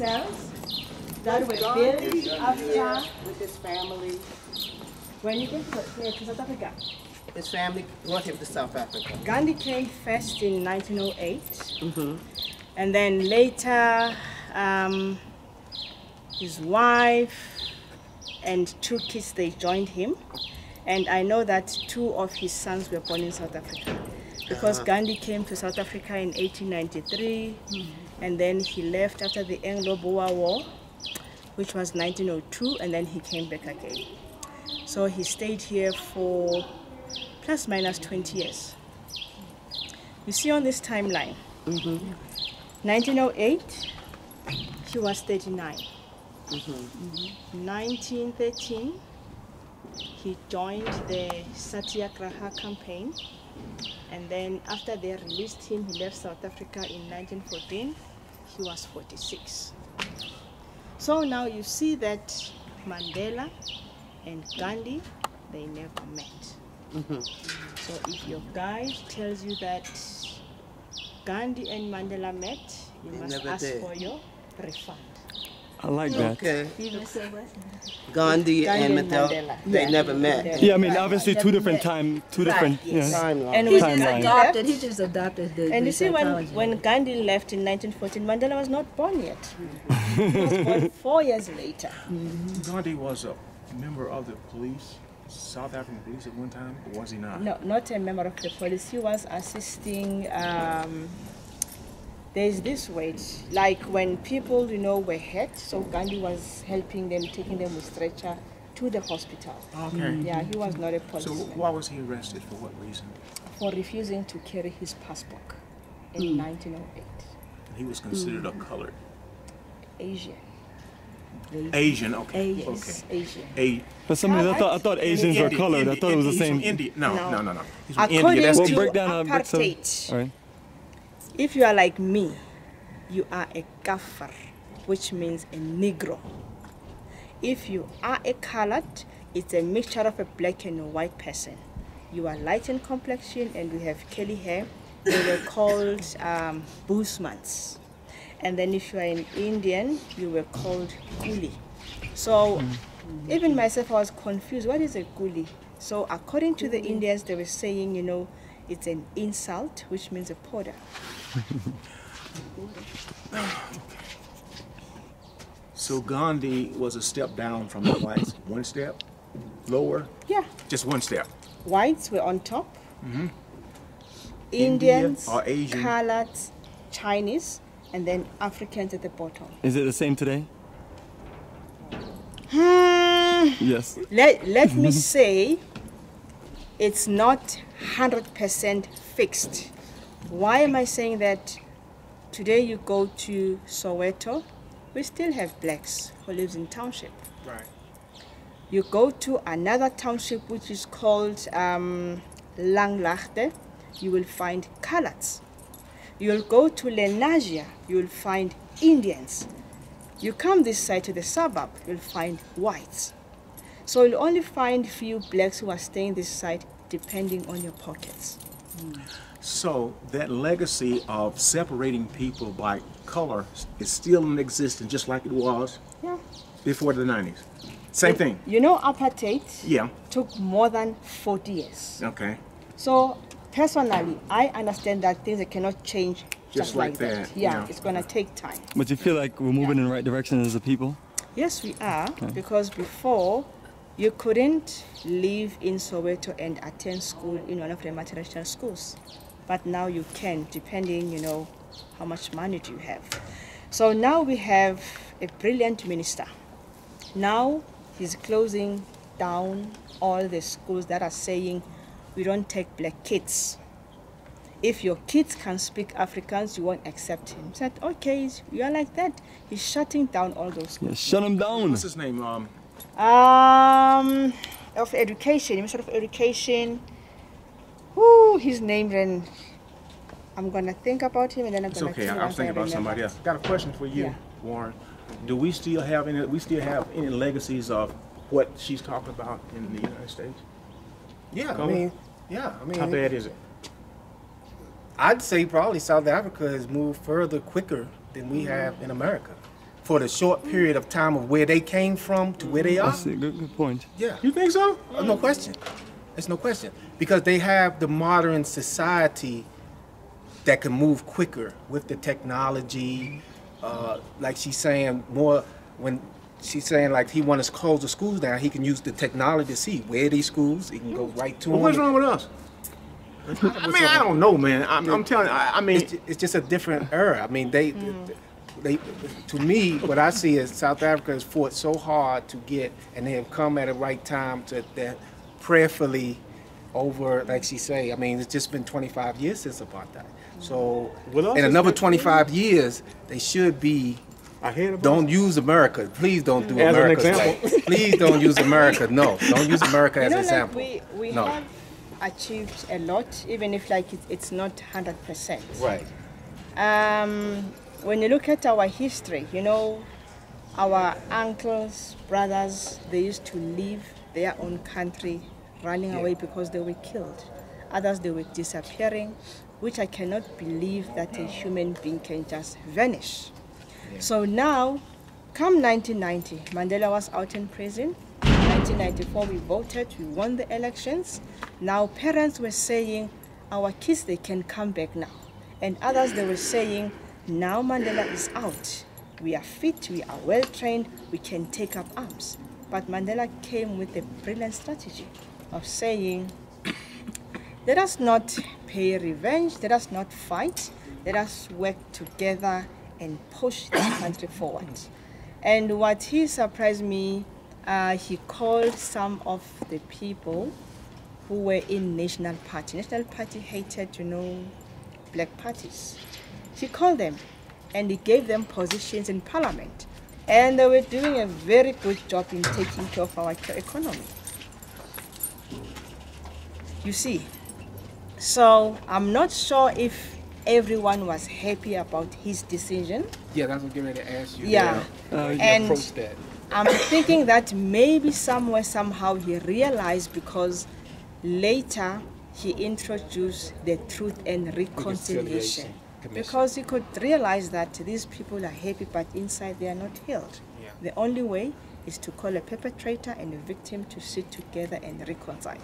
cells that were built after with his family. when you came to, here to South Africa. His family brought him to South Africa. Gandhi came first in 1908, mm-hmm. and then later um, his wife and two kids they joined him. And I know that two of his sons were born in South Africa because uh-huh. Gandhi came to South Africa in 1893, mm-hmm. And then he left after the Anglo-Boer War, which was 1902, and then he came back again. So he stayed here for plus minus 20 years. You see on this timeline, 1908, he was 39. 1913, he joined the Satyagraha campaign. And then after they released him, he left South Africa in 1914. He was 46. So now you see that Mandela and Gandhi, they never met. Mm-hmm. So if your guide tells you that Gandhi and Mandela met, you They must ask did. for your refund. I like that. Okay. Even so what? Gandhi, and Gandhi and Mandela, Mandela. they Yeah. never met. Yeah, I mean, obviously two different time, two different. yes. Yeah. Timeline. And He when just adopted. He just adopted the. and the you see when, when Gandhi left in 1914, Mandela was not born yet. he was born four years later. Gandhi was a member of the police, South African police at one time, or was he not? No, not a member of the police. He was assisting. Um, there's this way, like when people, you know, were hurt, so Gandhi was helping them, taking them with stretcher to the hospital. Okay. Mm-hmm. Yeah, he was not a policeman. So why was he arrested? For what reason? for refusing to carry his passport in hmm. 1908. He was considered a hmm. colored Asian. Asian. Okay. Yes, Okay. Asian. A But some of I thought I thought Asians were Indian- colored. I thought it was the he's same. From India. No, No. no, no, no. He's from According India. That's Well, to break down a bit, so- apartheid, All right. If you are like me, you are a kafir, which means a negro. If you are a colored, it's a mixture of a black and a white person. You are light in complexion and we have curly hair. They were called um, Busmans. And then if you are an Indian, you were called Guli. So even myself, I was confused. What is a Guli? So according to the Indians, they were saying, you know, it's an insult, which means a porter. So Gandhi was a step down from the whites. One step lower. Yeah, Just one step. whites were on top. India Indians, or Asian. coloreds, Chinese, and then Africans at the bottom. Is it the same today? Hmm. Yes. let, let me say it's not 100% fixed. Why am I saying that? Today you go to Soweto, we still have blacks who lives in township. Right. You go to another township which is called um, Langlaagte, you will find coloreds. You'll go to Lenasia, you'll find Indians. You come this side to the suburb, you'll find whites. So you'll only find few blacks who are staying this side depending on your pockets. So that legacy of separating people by color is still in existence, just like it was Yeah. before the 90s. Same thing. You know, apartheid Yeah. took more than 40 years. Okay. So personally, I understand that things that cannot change just, Just like that. that, Yeah, yeah. it's gonna take time. But you feel like we're moving in the right direction as a people? Yes, we are because before you couldn't live in Soweto and attend school in one of the multinational schools, but now you can, depending, you know, how much money do you have. So now we have a brilliant minister. Now he's closing down all the schools that are saying we don't take black kids. If your kids can speak Afrikaans, you won't accept him. He said, okay, you are like that. He's shutting down all those schools. Yeah, shut them down. What's his name? Um, Um, of education, Minister of Education. Whoo, his name then. I'm gonna think about him and then I'm it's gonna. okay. I, I was thinking about somebody else. Got a question for you, Yeah. Warren. Do we still have any? We still have any legacies of what she's talking about in the United States? Yeah, I Color? mean, yeah, I mean, How bad is it? I'd say probably South Africa has moved further quicker than we have in America. For the short period of time of where they came from to where they are. That's a good, good point. Yeah. You think so? Uh, no question. It's no question because they have the modern society that can move quicker with the technology. Uh, like she's saying, more when she's saying like he wants to close the schools down, he can use the technology to see where these schools. He can go right to Well, them. what's wrong with us? I mean, I don't know, man. I'm, I'm telling you. I, I mean, It's, it's just a different era. I mean, they, they, to me, what I see is South Africa has fought so hard to get, and they have come at the right time to that prayerfully over, like she say. I mean, it's just been 25 years since apartheid. So, With in it's another been- 25 years, they should be. I hear about Don't use America. Please don't do As an example. way. Please don't use America. No, don't use America You as know, an like example. we, we No. have achieved a lot, even if like it, it's not 100%. Right. Um, when you look at our history, you know, our uncles, brothers, they used to leave their own country running away because they were killed. Others, they were disappearing, which I cannot believe that a human being can just vanish. So now, come 1990, Mandela was out in prison. 1994, we voted, we won the elections. Now, parents were saying, our kids, they can come back now. And others, they were saying, now Mandela is out. We are fit, we are well trained, we can take up arms. But Mandela came with a brilliant strategy of saying, let us not pay revenge, let us not fight, let us work together and push this country forward. And what he surprised me, uh, he called some of the people who were in National Party. National Party hated, you know, black parties. He called them and he gave them positions in parliament. And they were doing a very good job in taking care of our economy. You see, so I'm not sure if everyone was happy about his decision. Yeah, that's what I'm getting ready to ask you. Yeah. How uh, you And- approach that. I'm thinking that maybe somewhere, somehow he realized because later he introduced the Truth and Reconciliation. Reconciliation Commission. Because you could realize that these people are happy, but inside they are not healed. Yeah. The only way is to call a perpetrator and a victim to sit together and reconcile.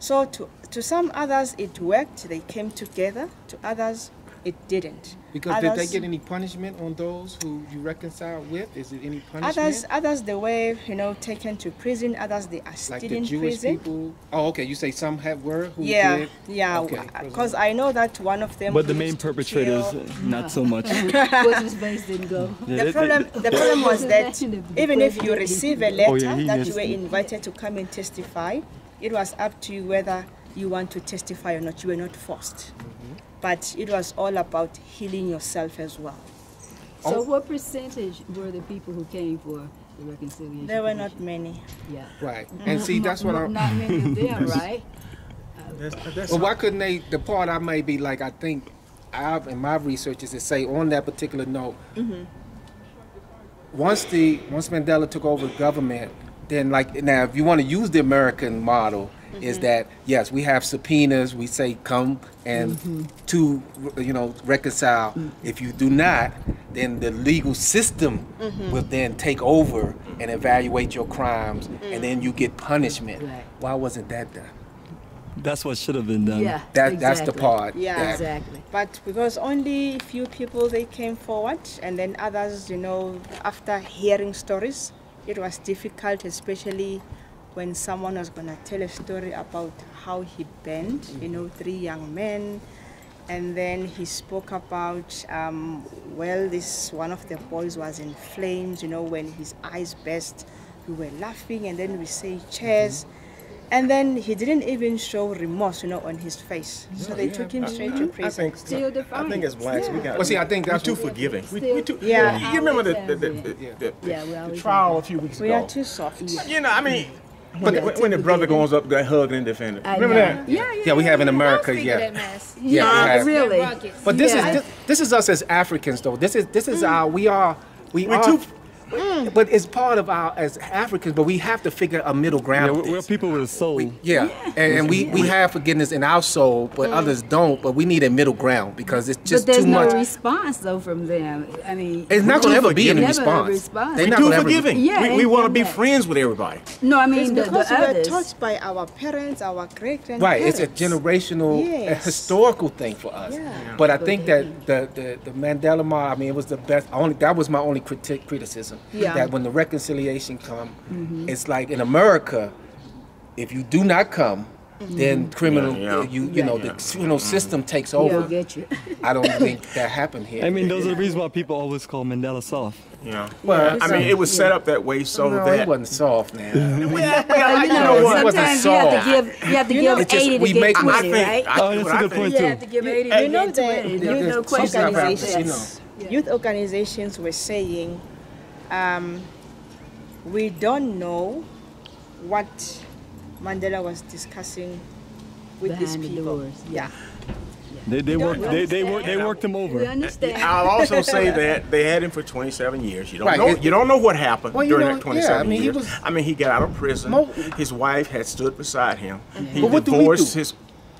So to, to some others it worked, they came together. To others it didn't. Because did they get any punishment on those who you reconciled with? Is it any punishment? Others, others they were, you know, taken to prison. Others they are still like in the Jewish prison. people? Oh, okay. You say some have were who Yeah, did? yeah. Okay. Because I know that one of them. But the main perpetrators, uh, not so much. What's his face didn't go. Yeah, The problem, the problem was that even if you president- receive a letter Oh, yeah, that you were invited to come and testify, it was up to you whether you want to testify or not. You were not forced. But it was all about healing yourself as well. So what percentage were the people who came for the reconciliation? There were not many. Yeah. Right. And see, that's what I'm. Not many of them, right? That's, that's Well, why couldn't they? The part I may be like, I think, I have in my research is to say on that particular note. Mm -hmm. Once the once Mandela took over government, then like now, if you want to use the American model, is mm-hmm. that yes, we have subpoenas. We say come and mm-hmm. to you know reconcile. Mm. If you do not, then the legal system mm-hmm. will then take over and evaluate your crimes, and then you get punishment. Right. Why wasn't that done? That's what should have been done. Yeah. That that's the part. Yeah. that- Exactly. But because only few people they came forward, and then others, you know, after hearing stories, it was difficult, especially when someone was gonna tell a story about how he burned, you know, three young men, and then he spoke about, um, well, this one of the boys was in flames, you know, when his eyes burst, we were laughing, and then we say cheers. And then he didn't even show remorse, you know, on his face. So they took him straight to I prison. think Still I think as blacks we got. Well, see, I think we're that's too forgiving. We, Still- we too, Yeah. You remember the the, the, the, the, Yeah, the trial a few weeks We ago? We are too soft. You know, I mean, when, the, when, when the brother goes up, got hugged and defended. I Remember know. that? Yeah, yeah. Yeah, we have in America, Speak yeah. of that mess. Yeah, we have. really. But this Yeah. is this, this is us as Africans though. This is this is mm. our we are we, We're are too- But it's part of our as Africans. But we have to figure a middle ground. Yeah, we're, we're people with a soul. Yeah, and, and we, we have forgiveness in our soul, but mm. others don't. But we need a middle ground because it's just but there's too no much. response though from them. I mean, it's not going to ever be any Never a response. response. They're We not Too gonna ever- forgiving. Yeah, we we want to be friends with everybody. no, I It's mean the, because the we were others. taught by our parents, our great grandparents. Right, it's a generational, a historical thing for us. Yeah. But I think that the, the, the Mandela Mile, I mean, it was the best. Only that was my only critic, criticism. Yeah. That when the reconciliation come, mm-hmm. it's like in America, if you do not come, mm-hmm. then criminal, Yeah, yeah. you you know, Yeah. the criminal mm-hmm. system takes They'll over. get you. I don't think that happened here. I mean, those are the reasons why people always call Mandela soft. Yeah. Well, I mean, it was set up that way so no, that. it wasn't soft, man. Well, Well, you know, know, it wasn't sometimes you have to give you have to You give it's eighty we to get make- I twenty, think- right? I- Oh, that's what a I good think- point you too. have to give You, eighty you know get the twenty. Yeah, There's there's no two question South about Africans, that. you know. youth organizations were saying, um, we don't know what Mandela was discussing with these Behind the people. doors, Yeah. They they worked they they worked they worked him We over. understand. I'll also say that they had him for 27 years. You don't Right, know. you don't know what happened Well, you during know, that 27 yeah, I mean, he years. was- I mean, he got out of prison. Mo- his wife had stood beside him. He But what do we divorced do? his.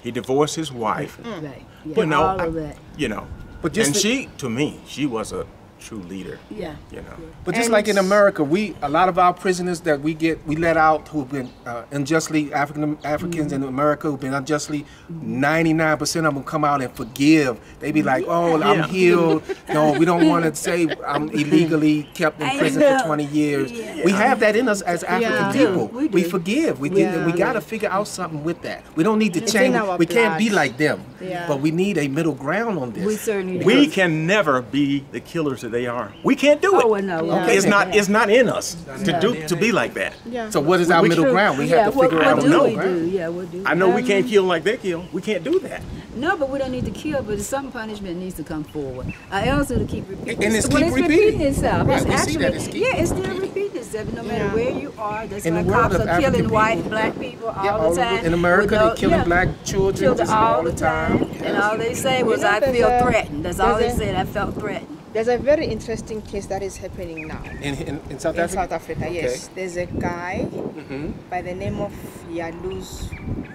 He divorced his wife. Right. Yeah, You know, all I- of that. you know. But just and the- she, to me, she was a true leader. Yeah. You know. But just And- like in America, we a lot of our prisoners that we get we let out who've been uh, unjustly African Africans in America who've been unjustly, ninety nine percent of them come out and forgive. They be like, "Oh, I'm healed." No, we don't want to say I'm illegally kept in I prison know. for twenty years. Yeah. We have that in us as African Yeah. We do. people. We We forgive. We Yeah. did, we got to figure out something with that. We don't need to It's change. in our We can't be like them. Yeah. But we need a middle ground on this. We certainly do. We can never be the killers that they are. We can't do oh, it. Oh, well, no. Yeah. okay. It's not. It's not in us to Yeah. do to be like that. Yeah. so what is our We- middle we- ground? We yeah, have to what, figure what out a do middle we do? Yeah, what do? I know we can't kill like they kill. We can't do that. No, but we don't need to kill, but some punishment needs to come forward. I also to keep repeating. And it's when keep it's repeating. itself. Right, it's we see actually, that, it's keep- yeah, it's still repeating itself. No matter Yeah. where you are, that's In why the world cops of are African killing white, people. black people all Yeah, the over- time. in America, they're killing yeah, black children children just all all the the time. time. And all they say was, know, "I feel a- threatened." That's all they there's a- said. I felt threatened. There's a very interesting case that is happening now In, in, in South in Africa? South Africa. Okay. Yes, there's a guy Mhm. by the name of Yaluz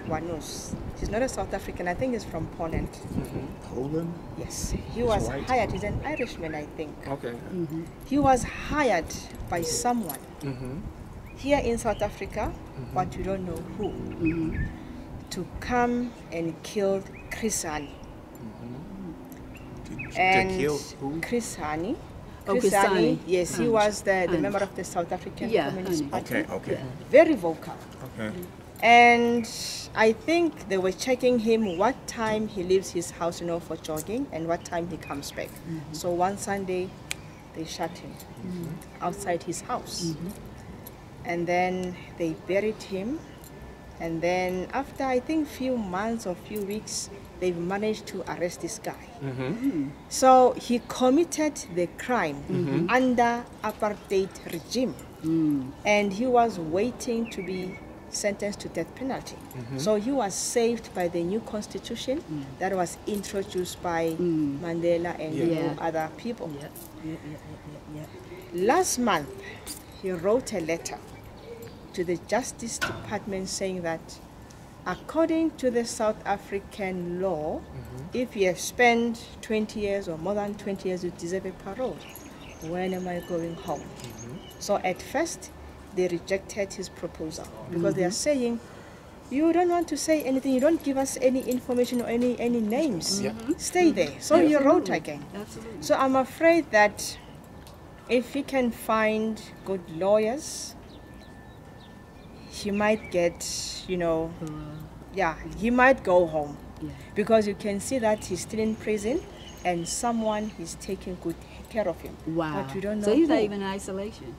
Wanus. He's not a South African. I think he's from Poland. Mm-hmm. Poland. Yes, he was white. hired. He's an Irishman, I think. Okay. Mm-hmm. He was hired by someone Mhm. here in South Africa, mm-hmm. but we don't know who, to come and kill Chris Hani. To, And to kill who? Chris Hani. Oh, Chris Chris Hani. Hani, yes, he was the, the member of the South African Yeah, Communist Hani. Party. Okay. Okay. Very vocal. Okay. And I think they were checking him what time he leaves his house, you know, for jogging and what time he comes back. Mm-hmm. So one Sunday, they shot him mm-hmm. outside his house. Mm-hmm. And then they buried him. And then after I think few months or few weeks, they've managed to arrest this guy. Hmm. So he committed the crime under apartheid regime hmm. and he was waiting to be sentenced to death penalty. Mm-hmm. So he was saved by the new constitution mm. that was introduced by mm. Mandela and Yeah. other people. Yeah, yeah. Last month, he wrote a letter to the Justice Department saying that according to the South African law, mm-hmm. if you have spent 20 years or more than 20 years, you deserve a parole. When am I going home? Mm-hmm. So at first, they rejected his proposal because they are mm-hmm. saying, you don't want to say anything, you don't give us any information or any, any names. Mm-hmm. Stay there. So you wrote again. Absolutely. So I'm afraid that if he can find good lawyers, he might get, you know, hmm. yeah, he might go home. Yeah. Because you can see that he's still in prison and someone is taking good care of him. Wow. But we don't know. so he's not even in isolation.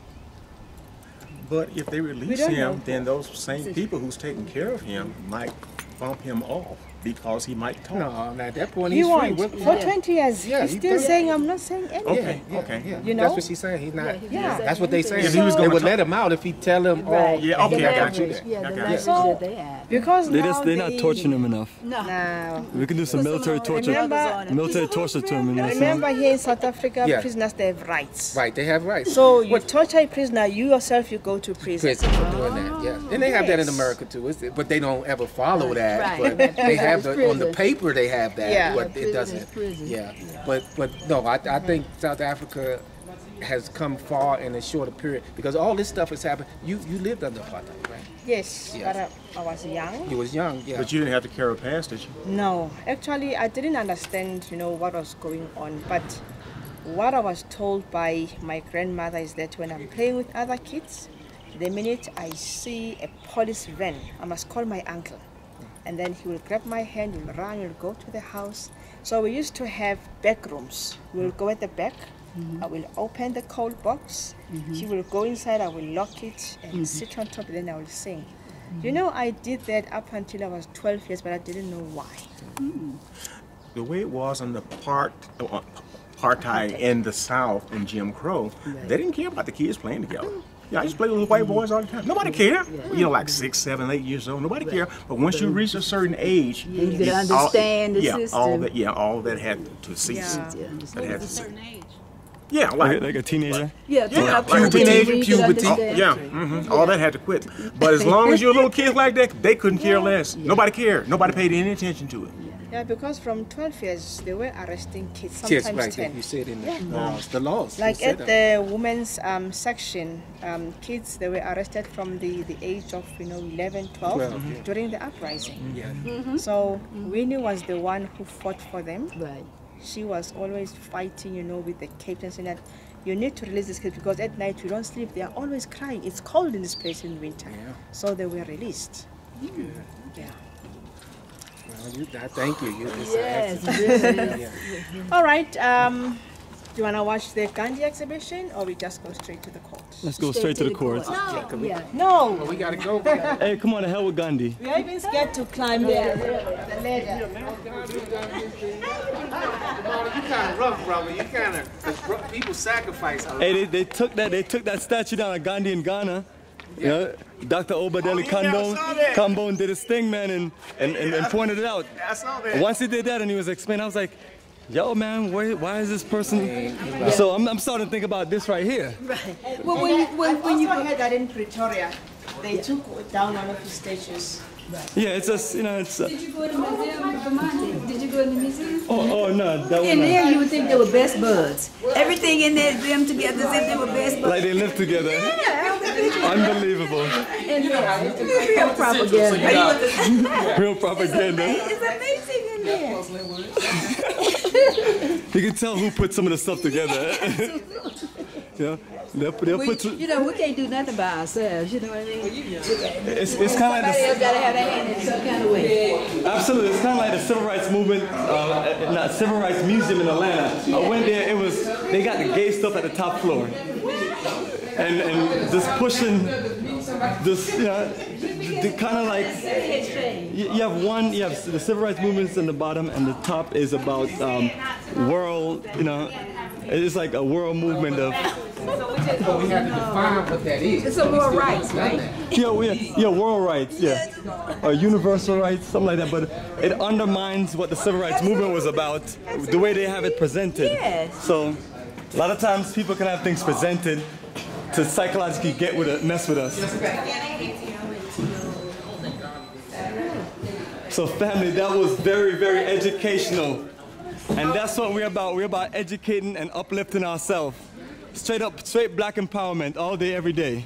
But if they release know. him, then those same people who's taking care of him might bump him off. Because he might talk. No, at that point He he's free. won't. What- For 20 years, Yeah, he's he still did. saying, I'm not saying anything. Okay, Yeah, okay. yeah. You know? That's what she's saying. He's not. he Yeah. That's what they say. If he was they gonna would talk- let him out if he tell them all. Right. Oh, yeah, okay, The I got you there. Yeah, I the got So- that they have. Because they just, they're not the- torturing him enough. No. No. We can do some military torture. Remember- Military torture to him. You know what I'm? Remember here in South Africa, Yeah. prisoners, they have rights. Right, they have rights. So you torture a prisoner, you yourself, you go to prison. prison for doing that. Yes, and they have that in America too. It's, but they don't ever follow that. Right. But they have the Prison. on the paper they have that, Yeah. but Yeah, it doesn't. is prison. Yeah, but but no, I, I think South Africa has come far in a shorter period because all this stuff has happened. You you lived under apartheid, right? Yes, Yes. but uh, I was young. You was young, yeah. But you didn't have to carry past, did you? No, actually, I didn't understand, you know, what was going on. But what I was told by my grandmother is that when I'm playing with other kids, the minute I see a police van, I must call my uncle. And then he will grab my hand, we'll run, we'll go to the house. So we used to have back rooms. We'll go at the back. Mm-hmm. I will open the cold box. He mm-hmm. will go inside. I will lock it and mm-hmm. sit on top. Then I will sing. You know, I did that up until I was 12 years, but I didn't know why. The way it was on the part uh, apartheid in the South in Jim Crow, they didn't care about the kids playing together. Yeah, I used to play with little white boys all the time. Nobody cared. You know, like six, seven, eight years old. Nobody cared. But once you reach a certain age, you could it- all- understand the yeah, all that. Yeah, all that had to cease. Yeah. Yeah, That had to cease. age. Yeah, Like, like, like a teenager. Yeah, Yeah, like like a teenager, puberty. understand. yeah, hmm all that had to quit. But as long as you're a little kid like that, they couldn't care less. Nobody cared. Nobody paid any attention to it. Yeah, because from 12 years they were arresting kids, Yes, sometimes right. 10. You said in the laws, the laws. Like at that. the women's um, section, um, kids they were arrested from the, the age of you know 11, 12, 12, yeah. during the uprising. Yeah. So Winnie was the one who fought for them. Right. She was always fighting, you know, with the captain saying that you need to release these kids because at night you don't sleep. They are always crying. It's cold in this place in winter. Yeah. So they were released. Yeah. Well, you, I thank you. you it's Yes, excellent. really. Yeah. All right. Um, do you want to watch the Gandhi exhibition or we just go straight to the court? Let's go straight to the court. Yeah. No, We gotta go. Hey, come on, the hell with Gandhi. we are even scared to climb the, the ladder. you kind of rough, brother. You kind of people sacrifice. Hey, they, they took that they took that statue down of Gandhi in Ghana. Yeah. Dr. Obadele yeah, I Kambon. Kambon did his thing, man, and, and, and, and pointed it out. I saw that. Once he did that and he was explaining, I was like, yo, man, where, why is this person? So I'm, I'm starting to think about this right here. right Well, when you, when, when you heard that in Pretoria, they took down one of his statues. Yeah, it's just, you know, it's. Uh, Did you go to the museum, Vermont? Did you go to the museum? oh, oh, no, that In one. there, you would think they were best buds. Everything in there, them together, as if they were best buds. Like they lived together. Unbelievable. And real propaganda. Real propaganda. It's amazing in there. You can tell who put some of the stuff together. yeah, they'll, they'll We, put. some- you know, we can't do nothing by ourselves. You know what I mean? It's, it's kind of like Somebody the, else gotta have their hand in some kind of way. Absolutely, it's kind of like the civil rights movement, uh, not civil rights museum in Atlanta. I went there; it was they got the gay stuff at the top floor, and and just pushing, this you know, the, kind of like you, you have one, you have the civil rights movements in the bottom, and the top is about um, world, you know, it's like a world movement of So we have to define what that is. It's a more rights, right? yeah, we, yeah, world rights, yeah, or universal rights, something like that. But it undermines what the civil rights movement was about, the way they have it presented. Yes. So, a lot of times people can have things presented to psychologically get with it, mess with us. So, family, that was very, very educational, and that's what we're about. We're about educating and uplifting ourselves. Straight up, straight black empowerment all day, every day.